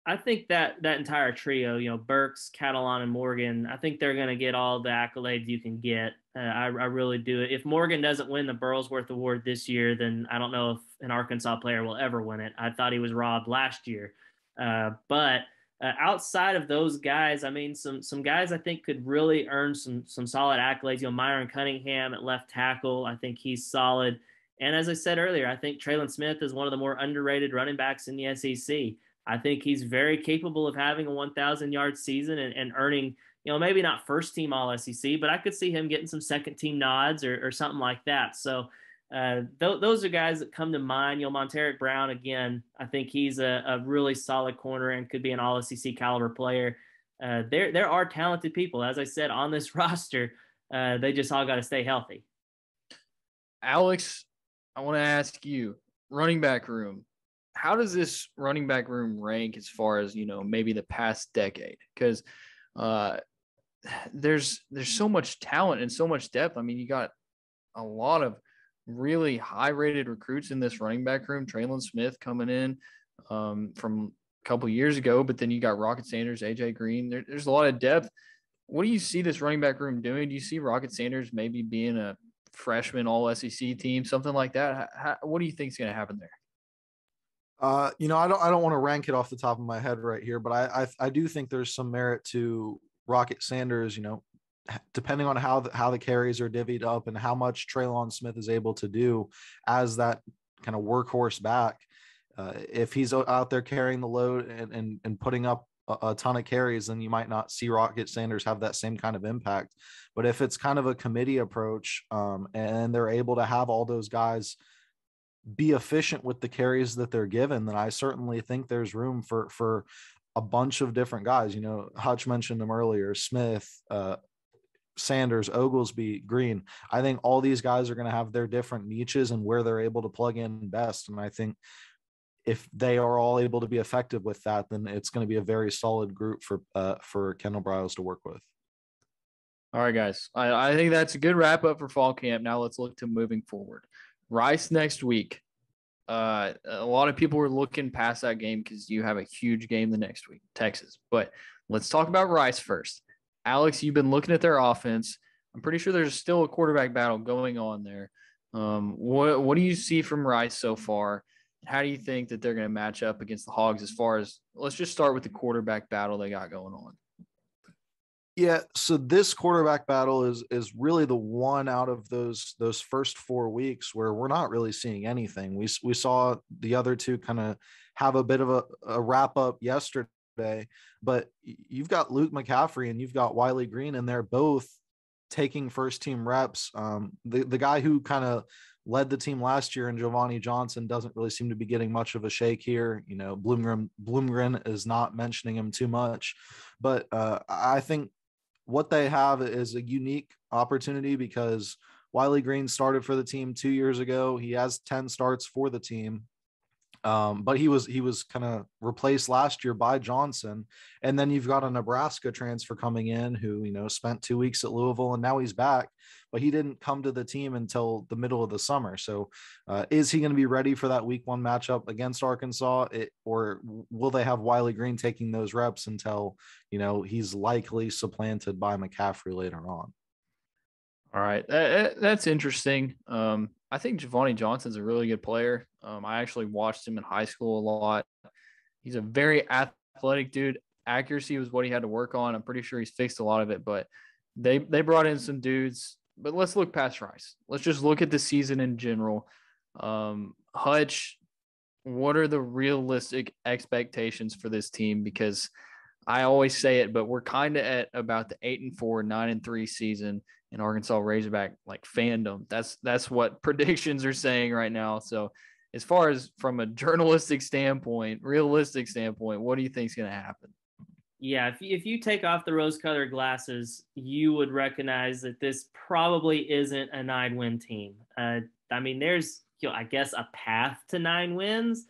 I think that that entire trio, you know, Burks, Catalon, and Morgan, I think they're going to get all the accolades you can get. Uh, I, I, really do. If Morgan doesn't win the Burlsworth Award this year, then I don't know if an Arkansas player will ever win it. I thought he was robbed last year. Uh, but uh, outside of those guys, I mean, some some guys I think could really earn some some solid accolades. You know, Myron Cunningham at left tackle, I think he's solid. And as I said earlier, I think Trelon Smith is one of the more underrated running backs in the SEC. I think he's very capable of having a 1,000 yard season and, and, earning, you know, maybe not first team All SEC, but I could see him getting some second team nods or, or something like that. So uh, th- those are guys that come to mind. You know, Montaric Brown, again, I think he's a, a really solid corner and could be an All SEC caliber player. Uh, there, there are talented people, as I said, on this roster. Uh, they just all got to stay healthy. Alex, I want to ask you, running back room. How does this running back room rank as far as you know, maybe the past decade? Because uh, there's there's so much talent and so much depth. I mean, you got a lot of really high rated recruits in this running back room. Trelon Smith coming in um, from a couple years ago, but then you got Rocket Sanders, AJ Green. There, there's a lot of depth. What do you see this running back room doing? Do you see Rocket Sanders maybe being a freshman All SEC team, something like that? How, what do you think is going to happen there? Uh, you know, I don't I don't want to rank it off the top of my head right here, but I, I I, do think there's some merit to Rocket Sanders. You know, depending on how the, how the carries are divvied up and how much Trelon Smith is able to do as that kind of workhorse back. Uh, if he's out there carrying the load and and, and putting up a, a ton of carries, then you might not see Rocket Sanders have that same kind of impact. But if it's kind of a committee approach um, and they're able to have all those guys be efficient with the carries that they're given, then I certainly think there's room for for a bunch of different guys. You know, Hutch mentioned them earlier, Smith, uh, Sanders, Oglesby, Green. I think all these guys are going to have their different niches and where they're able to plug in best. And I think if they are all able to be effective with that, then it's going to be a very solid group for uh, for Kendall Briles to work with. All right, guys. I, I think that's a good wrap up for fall camp. Now let's look to moving forward. Rice next week. Uh, a lot of people were looking past that game because you have a huge game the next week, Texas. But let's talk about Rice first. Alex, you've been looking at their offense. I'm pretty sure there's still a quarterback battle going on there. Um, what what do you see from Rice so far? How do you think that they're going to match up against the Hogs as far as let's just start with the quarterback battle they got going on? Yeah, so this quarterback battle is is really the one out of those those first four weeks where we're not really seeing anything. We we saw the other two kind of have a bit of a, a wrap up yesterday, but you've got Luke McCaffrey and you've got Wiley Green, and they're both taking first team reps. Um, the the guy who kind of led the team last year and JoVoni Johnson doesn't really seem to be getting much of a shake here. You know, Bloomgren Bloomgren is not mentioning him too much, but uh, I think what they have is a unique opportunity because Wiley Green started for the team two years ago. He has 10 starts for the team. Um, but he was he was kind of replaced last year by Johnson, and then you've got a Nebraska transfer coming in who you know spent two weeks at Louisville and now he's back, but he didn't come to the team until the middle of the summer. So, uh, is he going to be ready for that Week One matchup against Arkansas, it, or will they have Wiley Green taking those reps until you know he's likely supplanted by McCaffrey later on? All right, that, that's interesting. Um, I think JoVoni Johnson's a really good player. Um, I actually watched him in high school a lot. He's a very athletic dude. Accuracy was what he had to work on. I'm pretty sure he's fixed a lot of it, but they they brought in some dudes but let's look past Rice. Let's just look at the season in general. Um, Hutch, what are the realistic expectations for this team? Because I always say it, but we're kind of at about the eight and four, nine and three season in Arkansas Razorback like fandom. That's that's what predictions are saying right now. So as far as from a journalistic standpoint, realistic standpoint, what do you think is going to happen? Yeah, if you, if you take off the rose-colored glasses, you would recognize that this probably isn't a nine-win team. Uh, I mean, there's, you know, I guess, a path to nine wins,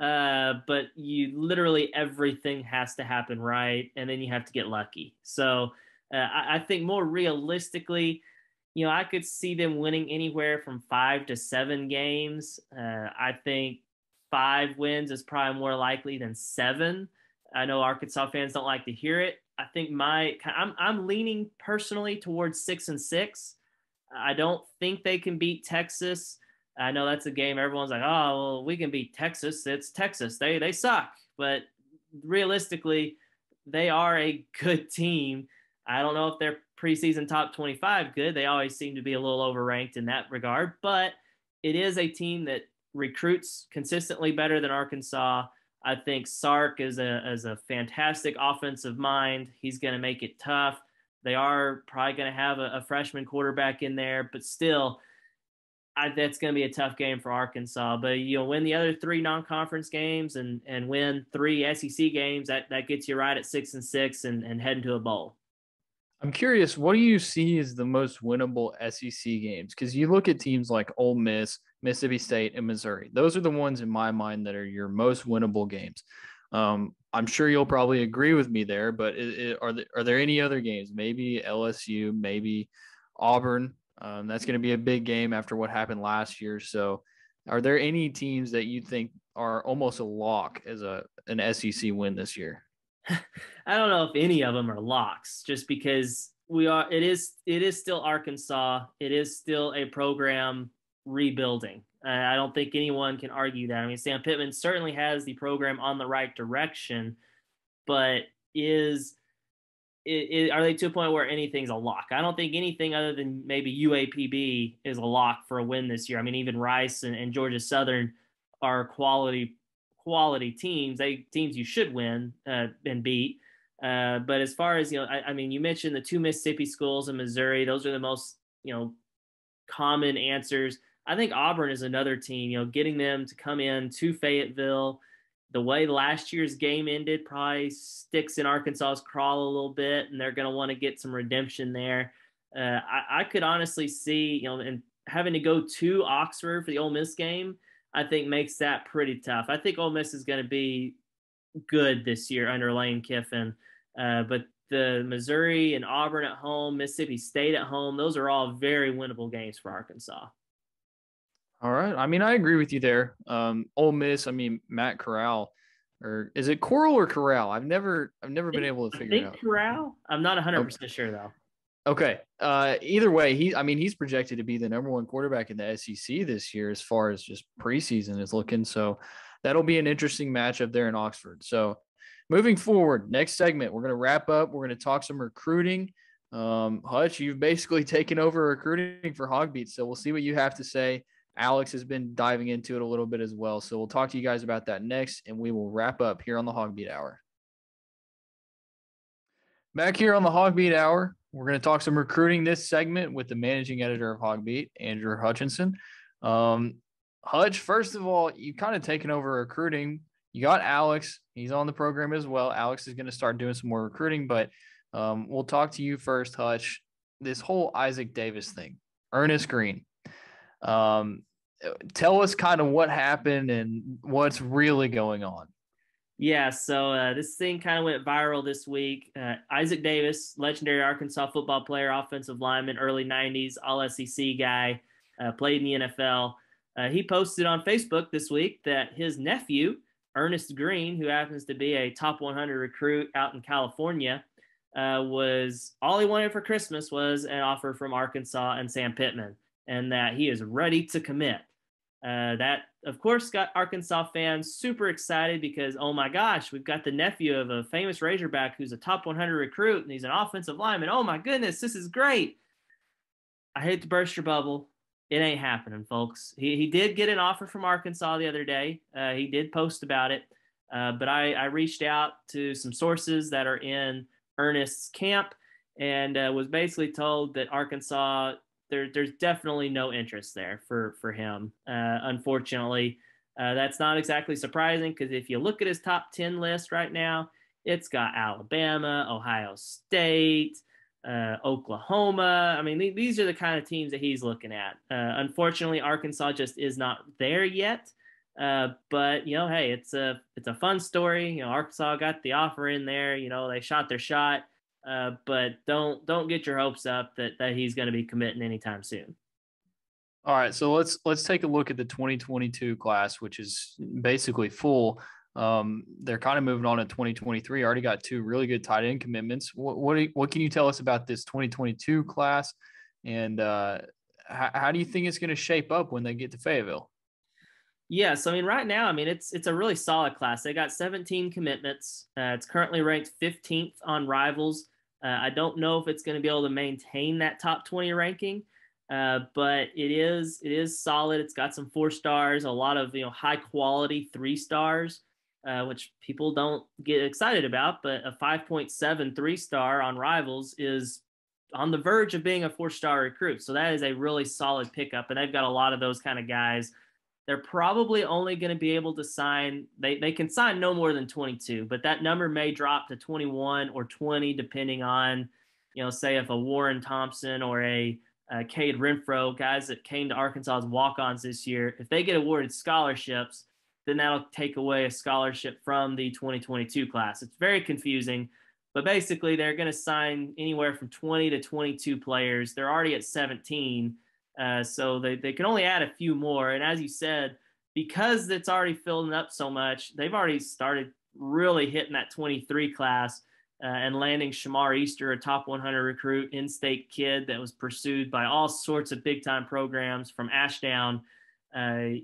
uh, but you literally everything has to happen right, and then you have to get lucky. So uh, I, I think more realistically, you know, I could see them winning anywhere from five to seven games. Uh, I think five wins is probably more likely than seven. I know Arkansas fans don't like to hear it. I think my I'm I'm leaning personally towards six and six. I don't think they can beat Texas. I know that's a game everyone's like, oh, well, we can beat Texas. It's Texas. They they suck. But realistically, they are a good team. I don't know if they're preseason top 25 good. They always seem to be a little overranked in that regard, but it is a team that recruits consistently better than Arkansas. I think Sark is a is a fantastic offensive mind. He's going to make it tough. They are probably going to have a, a, freshman quarterback in there, but still, I, that's going to be a tough game for Arkansas. But you know, win the other three non-conference games and and win three SEC games. That that gets you right at six and six and and heading to a bowl. I'm curious, what do you see as the most winnable SEC games? Because you look at teams like Ole Miss, Mississippi State, and Missouri. Those are the ones in my mind that are your most winnable games. Um, I'm sure you'll probably agree with me there, but it, it, are there are there any other games? Maybe LSU, maybe Auburn. Um, that's going to be a big game after what happened last year. So, are there any teams that you think are almost a lock as a an SEC win this year? I don't know if any of them are locks, just because we are. It is. It is still Arkansas. It is still a program rebuilding. Uh, I don't think anyone can argue that. I mean, Sam Pittman certainly has the program on the right direction, but is it, it, are they to a point where anything's a lock? I don't think anything other than maybe UAPB is a lock for a win this year. I mean, even Rice and, and Georgia Southern are quality quality teams, they teams you should win uh, and beat. Uh, but as far as you know, I, I, mean, you mentioned the two Mississippi schools in Missouri; those are the most you know common answers. I think Auburn is another team. You know, getting them to come in to Fayetteville, the way last year's game ended probably sticks in Arkansas's crawl a little bit, and they're going to want to get some redemption there. Uh, I, I could honestly see, you know, and having to go to Oxford for the Ole Miss game I think makes that pretty tough. I think Ole Miss is going to be good this year under Lane Kiffin, uh, but the Missouri and Auburn at home, Mississippi State at home, those are all very winnable games for Arkansas. All right. I mean, I agree with you there. Um, Ole Miss, I mean, Matt Corral, or is it Coral or Corral? I've never, I've never been able to figure it out. Corral. I'm not 100 percent sure though. Okay. Uh, either way, he I mean he's projected to be the number one quarterback in the SEC this year as far as just preseason is looking. So that'll be an interesting matchup there in Oxford. So moving forward, next segment, we're gonna wrap up. We're gonna talk some recruiting. Um, Hutch, you've basically taken over recruiting for HawgBeat, so we'll see what you have to say. Alex has been diving into it a little bit as well. So we'll talk to you guys about that next, and we will wrap up here on the HawgBeat Hour. Back here on the HawgBeat Hour, we're going to talk some recruiting this segment with the managing editor of HawgBeat, Andrew Hutchinson. Um, Hutch, first of all, you've kind of taken over recruiting. You got Alex. He's on the program as well. Alex is going to start doing some more recruiting, but um, we'll talk to you first, Hutch. This whole Isaac Davis thing, Ernest Green. Um, tell us kind of what happened and what's really going on. Yeah, so uh, this thing kind of went viral this week. Uh, Isaac Davis, legendary Arkansas football player, offensive lineman, early 90s, all SEC guy, uh, played in the NFL. Uh, he posted on Facebook this week that his nephew, Ernest Green, who happens to be a top 100 recruit out in California, uh, was all he wanted for Christmas was an offer from Arkansas and Sam Pittman, and that he is ready to commit. Uh, that, of course, got Arkansas fans super excited because, oh my gosh, we've got the nephew of a famous Razorback who's a top 100 recruit and he's an offensive lineman. Oh my goodness, this is great. I hate to burst your bubble. It ain't happening, folks. He, he did get an offer from Arkansas the other day. Uh, he did post about it. Uh, but I, I reached out to some sources that are in Ernest's camp and uh, was basically told that Arkansas, there, there's definitely no interest there for, for him. Uh, unfortunately, uh, that's not exactly surprising because if you look at his top 10 list right now, it's got Alabama, Ohio State, uh, Oklahoma. I mean, th- these are the kind of teams that he's looking at. Uh, unfortunately, Arkansas just is not there yet. Uh, but you know, hey, it's a it's a fun story. You know, Arkansas got the offer in there. You know, they shot their shot. Uh, but don't don't get your hopes up that that he's going to be committing anytime soon. All right, so let's let's take a look at the 2022 class, which is basically full. Um, they're kind of moving on to 2023. Already got two really good tight end commitments. What what, you, what can you tell us about this 2022 class, and uh, how, how do you think it's going to shape up when they get to Fayetteville? Yeah, so I mean, right now, I mean, it's it's a really solid class. They got 17 commitments. Uh, it's currently ranked 15th on Rivals. Uh, I don't know if it's going to be able to maintain that top 20 ranking, uh, but it is it is solid. It's got some four stars, a lot of you know high quality three stars, uh, which people don't get excited about. But a 5.7 three star on Rivals is on the verge of being a four star recruit. So that is a really solid pickup, and they've got a lot of those kind of guys they're probably only going to be able to sign they, they can sign no more than 22 but that number may drop to 21 or 20 depending on you know say if a warren thompson or a, a cade renfro guys that came to arkansas's walk-ons this year if they get awarded scholarships then that'll take away a scholarship from the 2022 class. It's very confusing but basically they're going to sign anywhere from 20 to 22 players. They're already at 17 uh, so they, they can only add a few more. And as you said, because it's already filling up so much, they've already started really hitting that 23 class uh, and landing Shamar Easter, a top 100 recruit, in state kid that was pursued by all sorts of big time programs from Ashdown. Uh,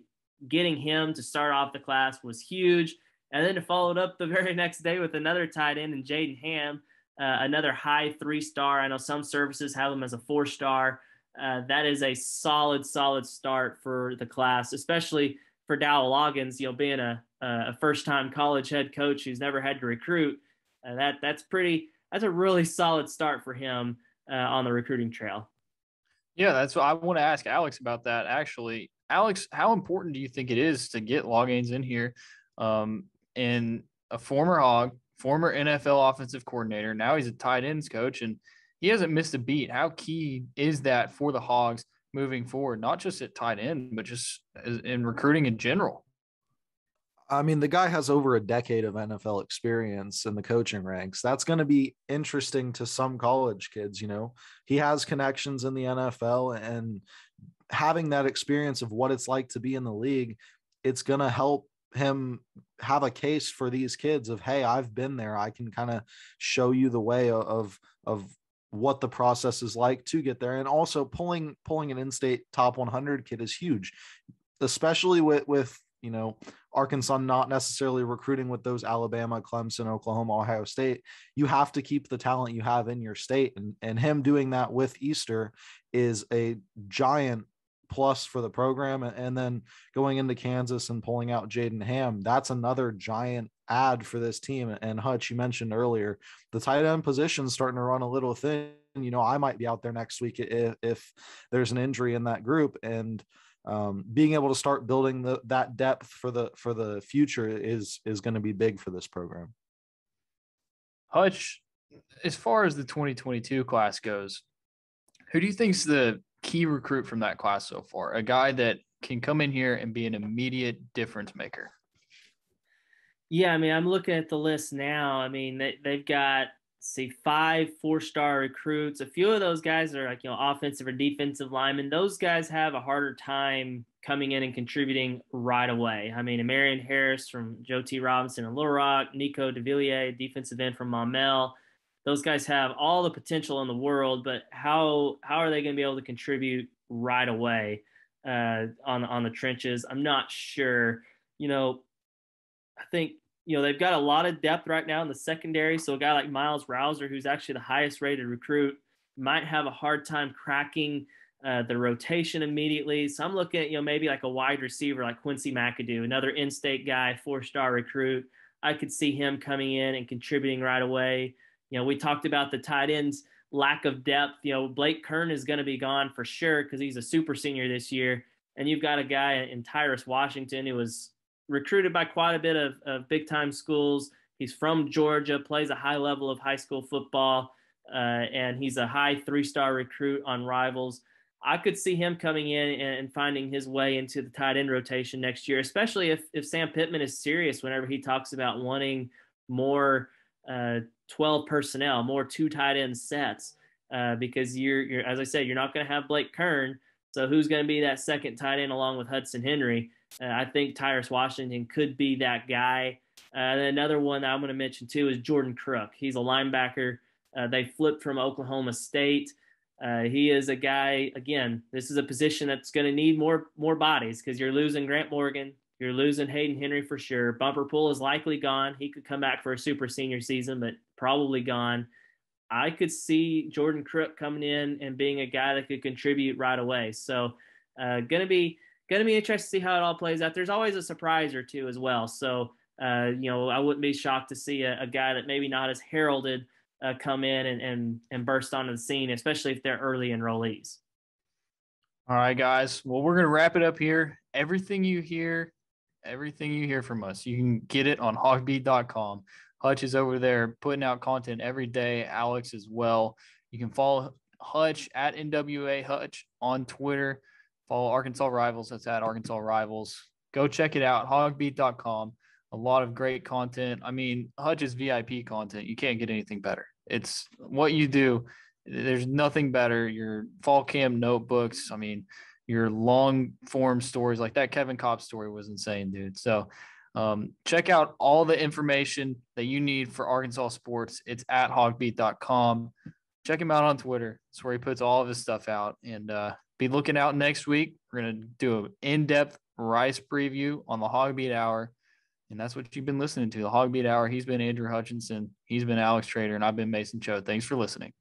getting him to start off the class was huge. And then to follow it up the very next day with another tight end and Jaden Ham, uh, another high three star. I know some services have him as a four star. Uh, that is a solid, solid start for the class, especially for Dowell Loggains. You know, being a, a first-time college head coach who's never had to recruit, uh, that that's pretty. That's a really solid start for him uh, on the recruiting trail. Yeah, that's what I want to ask Alex about that. Actually, Alex, how important do you think it is to get Loggains in here? Um, and a former Hog, former NFL offensive coordinator, now he's a tight ends coach, and he hasn't missed a beat. How key is that for the Hogs moving forward, not just at tight end, but just in recruiting in general? I mean, the guy has over a decade of NFL experience in the coaching ranks. That's going to be interesting to some college kids. You know, he has connections in the NFL and having that experience of what it's like to be in the league, it's going to help him have a case for these kids of hey i've been there i can kind of show you the way of of what the process is like to get there and also pulling pulling an in-state top 100 kid is huge especially with with you know arkansas not necessarily recruiting with those alabama clemson oklahoma ohio state. You have to keep the talent you have in your state and and him doing that with easter is a giant plus for the program and then going into kansas and pulling out jaden ham that's another giant add for this team. And Hutch, you mentioned earlier, the tight end position starting to run a little thin. You know, I might be out there next week if, if there's an injury in that group, and um, being able to start building the, that depth for the for the future is is going to be big for this program. Hutch, as far as the 2022 class goes, who do you think's the key recruit from that class so far? A guy that can come in here and be an immediate difference maker. Yeah, I mean, I'm looking at the list now. I mean, they, they've got see five four star recruits. A few of those guys are like you know offensive or defensive linemen. Those guys have a harder time coming in and contributing right away. I mean, Marion Harris from Joe T. Robinson and Little Rock, Nico Davillier, defensive end from Maumelle. Those guys have all the potential in the world, but how how are they going to be able to contribute right away uh, on on the trenches? I'm not sure. You know, I think you know they've got a lot of depth right now in the secondary. So a guy like Myles Rowser, who's actually the highest rated recruit, might have a hard time cracking uh, the rotation immediately. So I'm looking at, you know, maybe like a wide receiver like Quincy McAdoo, another in state guy, four star recruit. I could see him coming in and contributing right away. You know, we talked about the tight ends lack of depth. You know, Blake Kern is going to be gone for sure because he's a super senior this year. And you've got a guy in Tyrus Washington who was recruited by quite a bit of, of big time schools. He's from Georgia, plays a high level of high school football, uh, and he's a high three star recruit on rivals. I could see him coming in and finding his way into the tight end rotation next year, especially if, if Sam Pittman is serious whenever he talks about wanting more uh, 12 personnel, more two tight end sets, uh, because you're, you're, as I said, you're not going to have Blake Kern. So who's going to be that second tight end along with Hudson Henry? Uh, I think Tyrus Washington could be that guy. Uh, and another one that I'm going to mention too is Jordan Crook. He's a linebacker. Uh, they flipped from Oklahoma State. Uh, he is a guy. Again, this is a position that's going to need more more bodies because you're losing Grant Morgan, you're losing Hayden Henry for sure. Bumper Pool is likely gone. He could come back for a super senior season, but probably gone. I could see Jordan Crook coming in and being a guy that could contribute right away. So, uh, gonna be gonna be interesting to see how it all plays out. There's always a surprise or two as well. So, uh, you know, I wouldn't be shocked to see a, a guy that maybe not as heralded uh, come in and, and and burst onto the scene, especially if they're early enrollees. All right, guys. Well, we're gonna wrap it up here. Everything you hear, everything you hear from us, you can get it on hawgbeat.com. Hutch is over there putting out content every day. Alex as well. You can follow Hutch at NWA Hutch on Twitter. Follow Arkansas Rivals. That's at Arkansas Rivals. Go check it out. HawgBeat.com. A lot of great content. I mean, Hutch's VIP content. You can't get anything better. It's what you do. There's nothing better. Your fall cam notebooks. I mean, your long form stories like that Kevin Cobb story was insane, dude. So um, check out all the information that you need for Arkansas sports. It's at hawgbeat.com. Check him out on Twitter. That's where he puts all of his stuff out. And uh, be looking out next week. We're going to do an in depth Rice preview on the HawgBeat Hour. And that's what you've been listening to the HawgBeat Hour. He's been Andrew Hutchinson. He's been Alex Trader. And I've been Mason Cho. Thanks for listening.